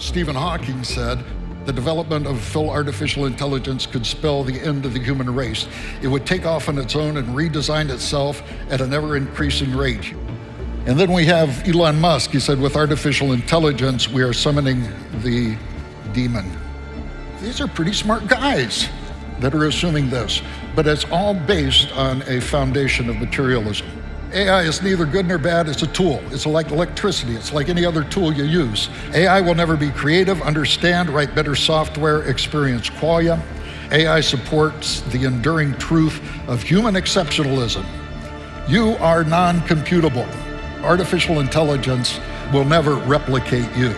Stephen Hawking said the development of full artificial intelligence could spell the end of the human race. It would take off on its own and redesign itself at an ever increasing rate. And then we have Elon Musk. He said, with artificial intelligence, we are summoning the demon. These are pretty smart guys that are assuming this, but it's all based on a foundation of materialism. AI is neither good nor bad, it's a tool. It's like electricity, it's like any other tool you use. AI will never be creative, understand, write better software, experience qualia. AI supports the enduring truth of human exceptionalism. You are non computable. Artificial intelligence will never replicate you.